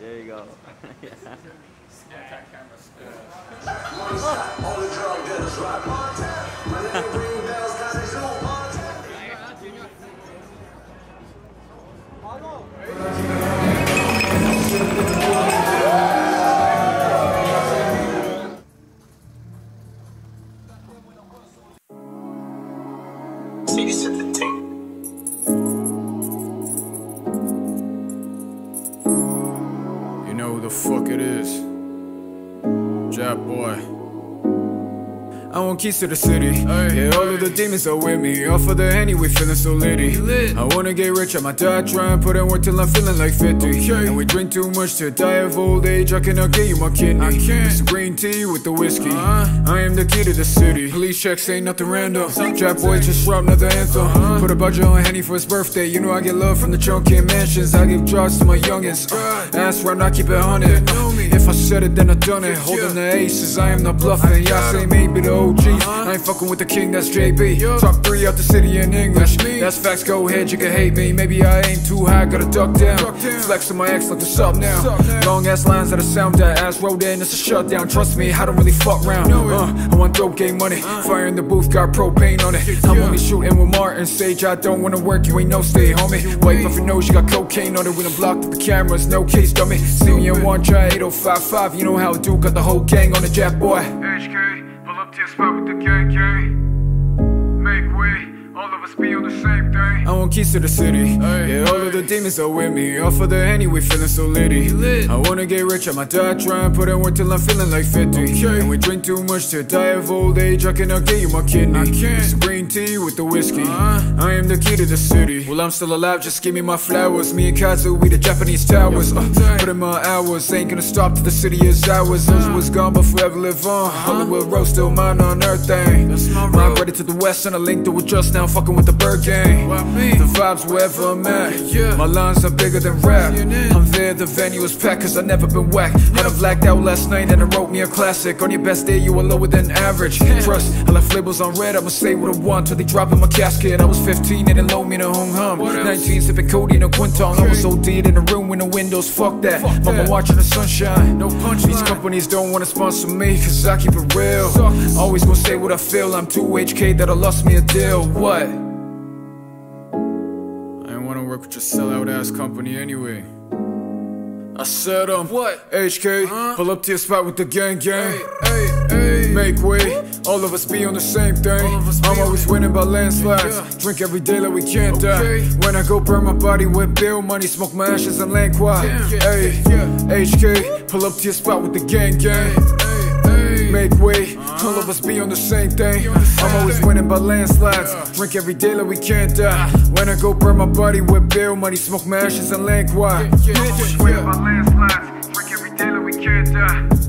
there you go. City set the tape. The fuck it is? Jap boy. I want keys to the city. yeah, all of the demons are with me. Off of the henny, we feeling so litty. I wanna get rich, I'm a dad trying put in work till I'm feeling like 50. And we drink too much to die of old age. I cannot get you my kidney. I can't. It's green tea with the whiskey. I am the key to the city. Police checks ain't nothing random. Trap boy just dropped another anthem. Put a budget on Henny for his birthday. You know I get love from the Chungking Mansions. I give drugs to my youngins. Uh, ass round, I keep it hundred. If I said it, then I done it. Holding the aces, I am not bluffing. Y'all say maybe the OG. I ain't fucking with the king, that's JB. Top three out the city in English. That's facts, go ahead, you can hate me. Maybe I aim too high, gotta duck down. Flex on my ex, like what's up now? Long ass lines that I sound that ass rolled in, it's a shutdown. Trust me, I don't really fuck round. Uh, I want dope game money. Fire in the booth, got propane on it. I'm only shooting with Martin Sage. I don't wanna work, you ain't no stay, homie. Wipe off your nose, you got cocaine on it. We done blocked up the cameras, no case dummy. See me in one try 8055, you know how I do. Got the whole gang on the jet, boy. Your spot with the gang gang. Make way. All of us be on the same thing. Keys to the city. yeah, all of the demons are with me. Off of the henny, we feeling so litty. I wanna get rich, I'm a dad trying put in work till I'm feeling like 50. And we drink too much to die of old age. I cannot get you my kidney. I can't. It's green tea with the whiskey. I am the key to the city. Well, I'm still alive, just give me my flowers. Me and Kazu, we the Japanese towers. Uh, put in my hours, ain't gonna stop till the city is ours. Those was gone, but forever live on. Hollywood Road, still mine on earth thing. Migrated to the west, and I linked it with just now, fucking with the bird gang. The vibes wherever I'm at. My lines are bigger than rap. I'm there, the venue is packed, cause I never been whacked. Had a blacked out last night, and I wrote me a classic. On your best day, you were lower than average. Trust, I left labels on red, I'ma say what I want till they drop in my casket. I was 15, and it low me a home hum. 19, sipping Cody in a Quinton. I was OD'd in a room with no windows, fuck that. Mama watching the sunshine. No punch. These companies don't wanna sponsor me, cause I keep it real. Always gonna say what I feel, I'm too HK that I lost me a deal. What? I work with your sellout ass company anyway. I said um what? HK, pull up to your spot with the gang gang. Make way, all of us be on the same thing. I'm always winning by landslides. Drink every day like we can't die. When I go burn my body with bill money, smoke my ashes and land quiet. Hey, HK, pull up to your spot with the gang gang. Make way, all of us be on the same thing. I'm always winning by landslides. Drink every day like we can't die. When I go burn my body with bill money, smoke my ashes and land quiet. I'm always winning by landslides. Drink every day like we can't die.